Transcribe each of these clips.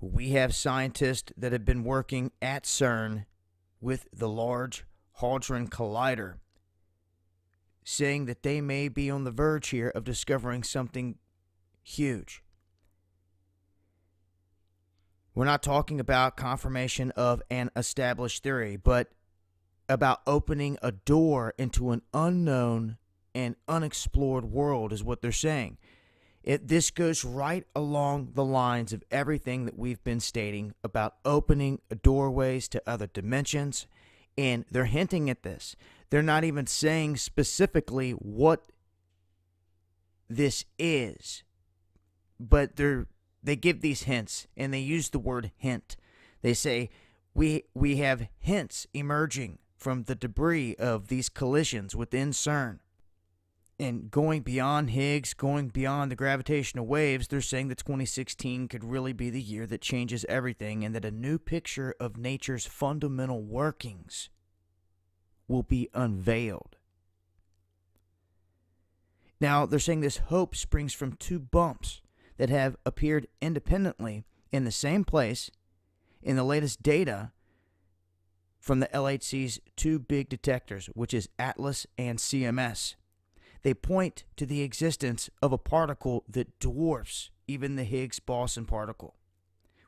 We have scientists that have been working at CERN with the Large Hadron Collider saying that they may be on the verge here of discovering something huge. We're not talking about confirmation of an established theory, but about opening a door into an unknown and unexplored world, is what they're saying. It, this goes right along the lines of everything that we've been stating about opening doorways to other dimensions, and they're hinting at this. They're not even saying specifically what this is, but they're they give these hints and they use the word hint. They say we we have hints emerging from the debris of these collisions within CERN. And going beyond Higgs, going beyond the gravitational waves, they're saying that 2016 could really be the year that changes everything and that a new picture of nature's fundamental workings will be unveiled. Now, they're saying this hope springs from two bumps that have appeared independently in the same place in the latest data from the LHC's two big detectors, which is ATLAS and CMS. They point to the existence of a particle that dwarfs even the Higgs boson particle,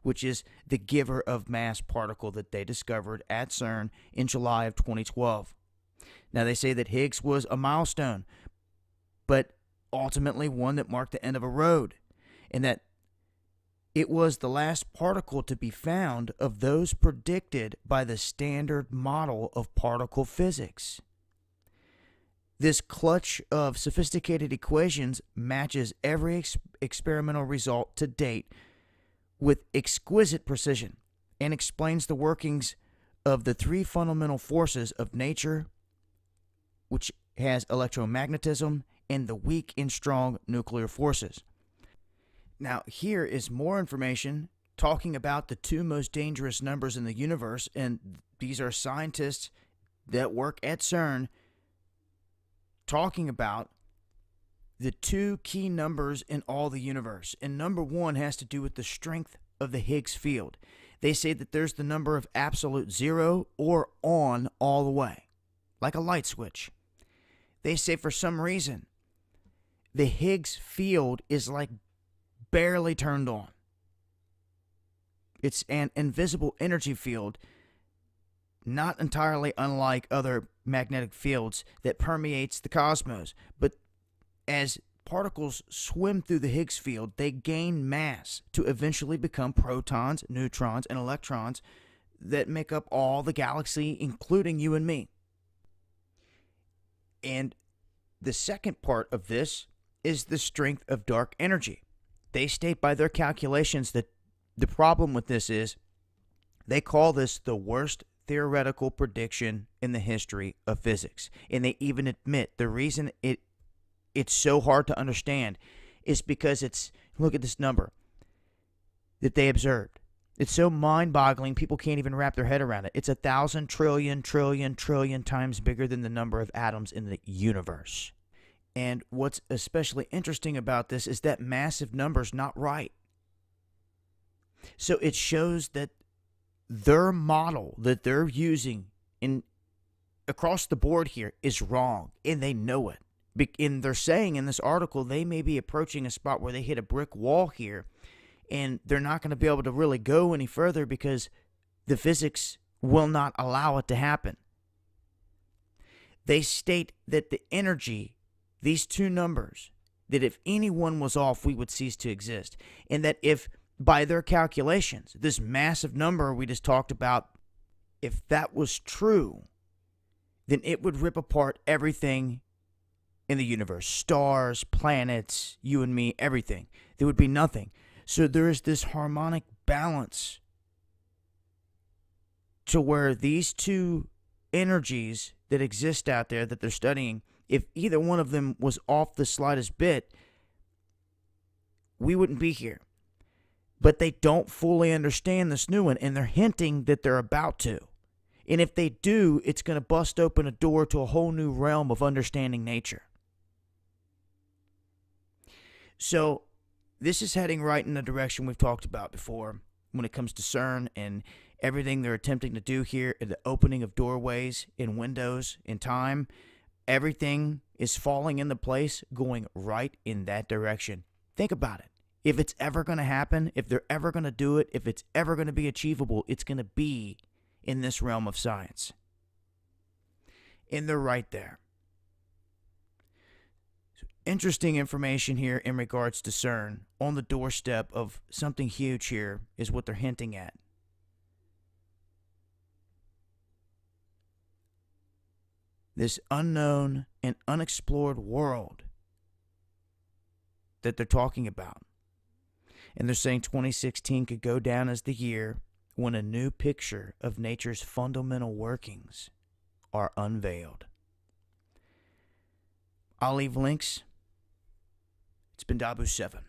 which is the giver of mass particle that they discovered at CERN in July of 2012. Now, they say that Higgs was a milestone, but ultimately one that marked the end of a road and that it was the last particle to be found of those predicted by the standard model of particle physics. This clutch of sophisticated equations matches every ex- experimental result to date with exquisite precision and explains the workings of the three fundamental forces of nature, which has electromagnetism, and the weak and strong nuclear forces. Now, here is more information talking about the two most dangerous numbers in the universe, and these are scientists that work at CERN talking about the two key numbers in all the universe. And number one has to do with the strength of the Higgs field. They say that there's the number of absolute zero or on all the way, like a light switch. They say for some reason, the Higgs field is like barely turned on. It's an invisible energy field, not entirely unlike other magnetic fields that permeates the cosmos, but as particles swim through the Higgs field, they gain mass to eventually become protons, neutrons, and electrons that make up all the galaxy, including you and me. And the second part of this is the strength of dark energy they state by their calculations that the problem with this is they call this the worst theoretical prediction in the history of physics. And they even admit the reason it it's so hard to understand is because it's look at this number that they observed. It's so mind-boggling people can't even wrap their head around it. It's a thousand trillion trillion trillion times bigger than the number of atoms in the universe. And what's especially interesting about this is that massive number's not right. So it shows that their model that they're using in across the board here is wrong and they know it. And they're saying in this article they may be approaching a spot where they hit a brick wall here and they're not going to be able to really go any further because the physics will not allow it to happen. They state that the energy these two numbers, that if any one was off, we would cease to exist. And that if, by their calculations, this massive number we just talked about, if that was true, then it would rip apart everything in the universe stars, planets, you and me, everything. There would be nothing. So there is this harmonic balance to where these two energies that exist out there that they're studying if either one of them was off the slightest bit, we wouldn't be here. But they don't fully understand this new one, and they're hinting that they're about to. And if they do, it's going to bust open a door to a whole new realm of understanding nature. So, this is heading right in the direction we've talked about before when it comes to CERN and everything they're attempting to do here, the opening of doorways and windows in time, everything is falling into place, going right in that direction. Think about it. If it's ever going to happen, if they're ever going to do it, if it's ever going to be achievable, it's going to be in this realm of science. And they're right there. Interesting information here in regards to CERN on the doorstep of something huge here is what they're hinting at. This unknown and unexplored world that they're talking about. And they're saying 2016 could go down as the year when a new picture of nature's fundamental workings are unveiled. I'll leave links. It's been Dahboo 7.